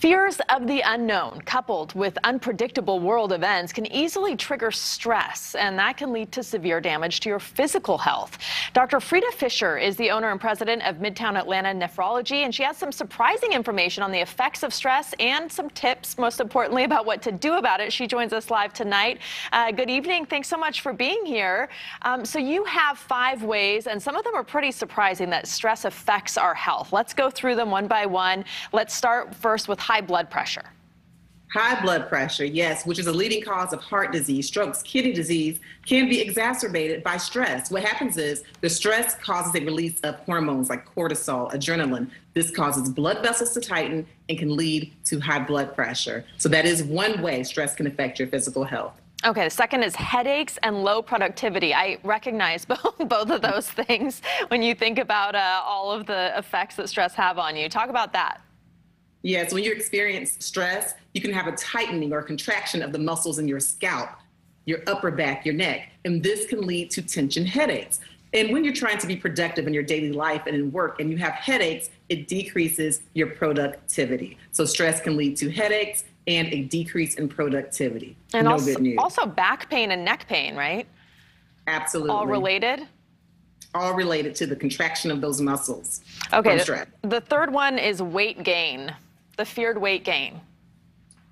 Fears of the unknown, coupled with unpredictable world events, can easily trigger stress, and that can lead to severe damage to your physical health. Dr. Frita Fisher is the owner and president of Midtown Atlanta Nephrology, and she has some surprising information on the effects of stress and some tips, most importantly, about what to do about it. She joins us live tonight. Uh, good evening. Thanks so much for being here. Um, so, you have five ways, and some of them are pretty surprising that stress affects our health. Let's go through them one by one. Let's start first with high blood pressure. High blood pressure, yes, which is a leading cause of heart disease, strokes, kidney disease, can be exacerbated by stress. What happens is the stress causes a release of hormones like cortisol, adrenaline. This causes blood vessels to tighten and can lead to high blood pressure. So, that is one way stress can affect your physical health. Okay, the second is headaches and low productivity. I recognize both, both of those things when you think about uh, all of the effects that stress have on you. Talk about that. Yes, when you experience stress, you can have a tightening or contraction of the muscles in your scalp, your upper back, your neck, and this can lead to tension headaches. And when you're trying to be productive in your daily life and in work and you have headaches, it decreases your productivity. So stress can lead to headaches and a decrease in productivity. And no also, also back pain and neck pain, right? Absolutely. All related? All related to the contraction of those muscles. Okay. The, the third one is weight gain the feared weight gain?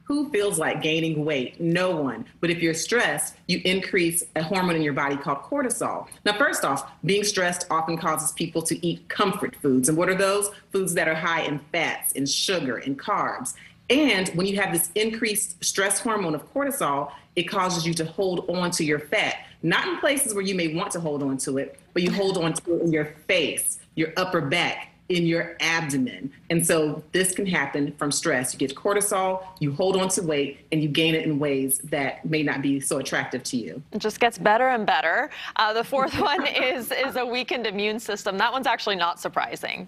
Who feels like gaining weight? No one. But if you're stressed, you increase a hormone in your body called cortisol. Now, first off, being stressed often causes people to eat comfort foods. And what are those? Foods that are high in fats, in sugar, in carbs. And when you have this increased stress hormone of cortisol, it causes you to hold on to your fat, not in places where you may want to hold on to it, but you hold on to it in your face, your upper back, in your abdomen. And so this can happen from stress. You get cortisol, you hold on to weight, and you gain it in ways that may not be so attractive to you. It just gets better and better. Uh, the fourth one is, is a weakened immune system. That one's actually not surprising.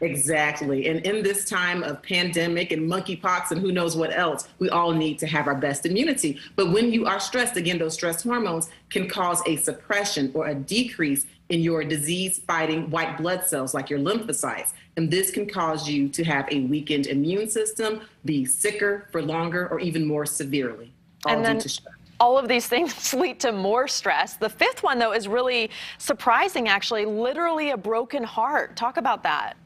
Exactly. And in this time of pandemic and monkeypox and who knows what else, we all need to have our best immunity. But when you are stressed, again, those stress hormones can cause a suppression or a decrease in your disease fighting white blood cells, like your lymphocytes. And this can cause you to have a weakened immune system, be sicker for longer, or even more severely. All and then- all of these things lead to more stress. The fifth one, though, is really surprising, actually, literally a broken heart. Talk about that.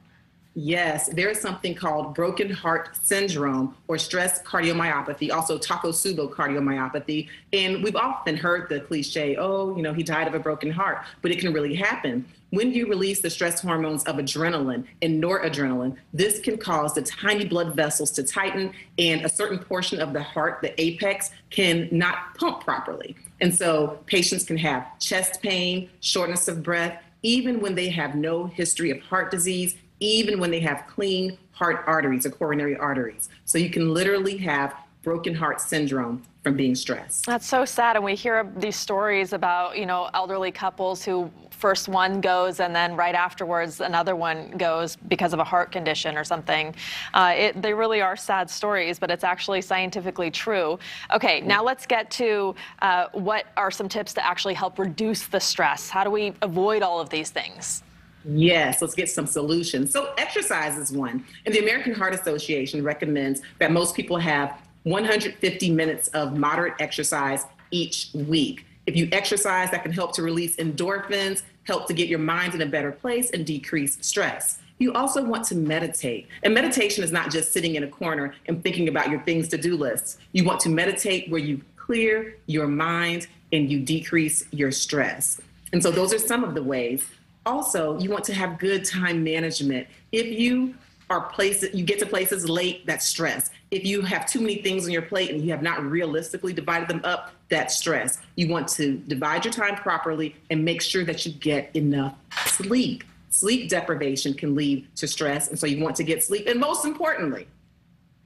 Yes, there is something called broken heart syndrome or stress cardiomyopathy, also Takotsubo cardiomyopathy. And we've often heard the cliche, oh, you know, he died of a broken heart, but it can really happen. When you release the stress hormones of adrenaline and noradrenaline, this can cause the tiny blood vessels to tighten and a certain portion of the heart, the apex, can not pump properly. And so patients can have chest pain, shortness of breath, even when they have no history of heart disease even when they have clean heart arteries or coronary arteries. So you can literally have broken heart syndrome from being stressed. That's so sad. And we hear these stories about, you know, elderly couples who first one goes and then right afterwards another one goes because of a heart condition or something. Uh, it, they really are sad stories, but it's actually scientifically true. Okay, now let's get to uh, what are some tips to actually help reduce the stress? How do we avoid all of these things? Yes, let's get some solutions. So, exercise is one. And the American Heart Association recommends that most people have 150 minutes of moderate exercise each week. If you exercise, that can help to release endorphins, help to get your mind in a better place, and decrease stress. You also want to meditate. And meditation is not just sitting in a corner and thinking about your things to do lists. You want to meditate where you clear your mind and you decrease your stress. And so, those are some of the ways also you want to have good time management. If you are places you get to places late that's stress. If you have too many things on your plate and you have not realistically divided them up that's stress. You want to divide your time properly and make sure that you get enough sleep. Sleep deprivation can lead to stress and so you want to get sleep. And most importantly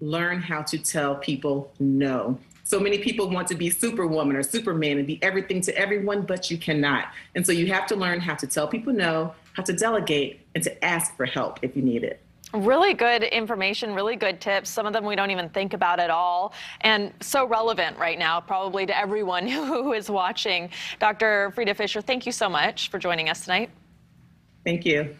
learn how to tell people no so many people want to be superwoman or superman and be everything to everyone, but you cannot. And so you have to learn how to tell people no, how to delegate, and to ask for help if you need it. Really good information, really good tips. Some of them we don't even think about at all, and so relevant right now, probably to everyone who is watching. Dr. Frita Fisher, thank you so much for joining us tonight. Thank you.